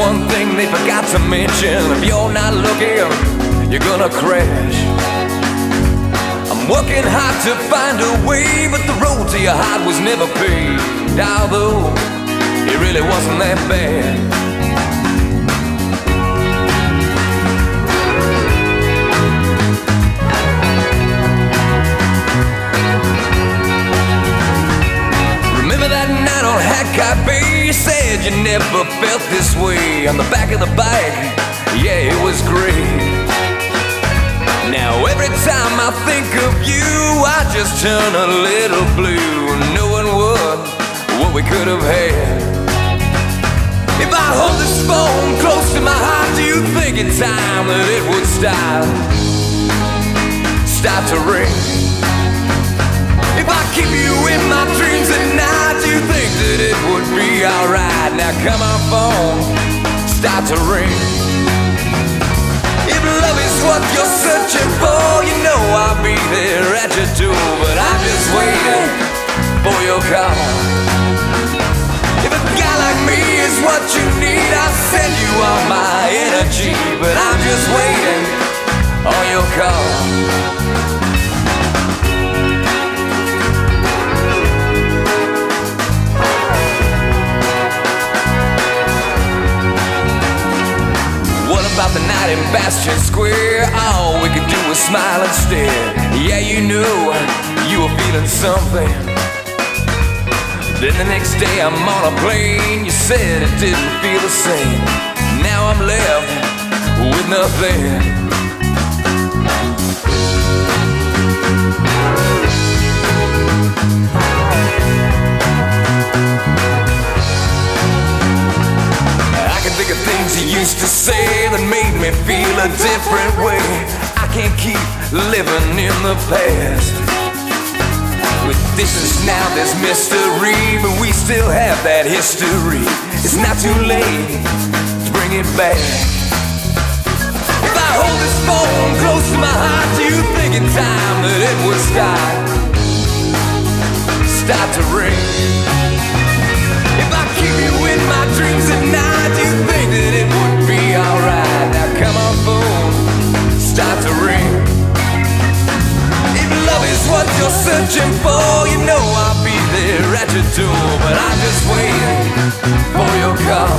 one thing they forgot to mention. If you're not looking, you're gonna crash. I'm working hard to find a way, but the road to your heart was never paved. Although it really wasn't that bad. Said you never felt this way on the back of the bike. Yeah, it was great. Now every time I think of you, I just turn a little blue, knowing what what we could have had. If I hold this phone close to my heart, do you think in time that it would stop, stop to ring? Come on phone, start to ring. If love is what you're searching for, you know I'll be there at your door. But I'm just waiting for your call. If a guy like me is what you need, I'll send you about the night in Bastion Square. All we could do was smile and stare. Yeah, you knew you were feeling something. Then the next day I'm on a plane. You said it didn't feel the same. Now I'm left with nothing. Say that made me feel a different way. I can't keep living in the past. With distance now, there's mystery, but we still have that history. It's not too late to bring it back. If I hold this phone close to my heart, do you think in time that it would stop? Start to ring? At. But I'm just waiting for your call.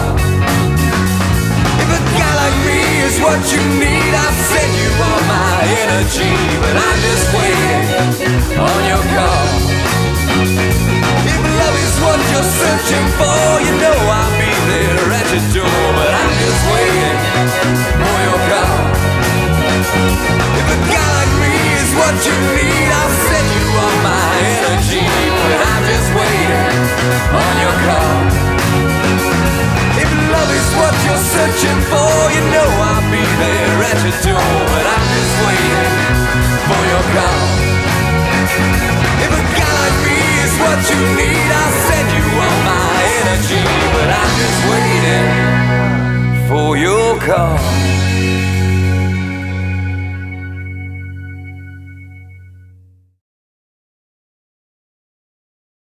If a guy like me is what you need, I'll send you all my energy. But I'm just waiting on your call If love is what you're searching for. You know I'll be there at your door, but I'm just waiting for your call. If a guy like me is what you need, on your car. If love is what you're searching for, you know I'll be there at your door. But I'm just waiting for your call. If a guy like me is what you need, I'll send you all my energy. But I'm just waiting for your call.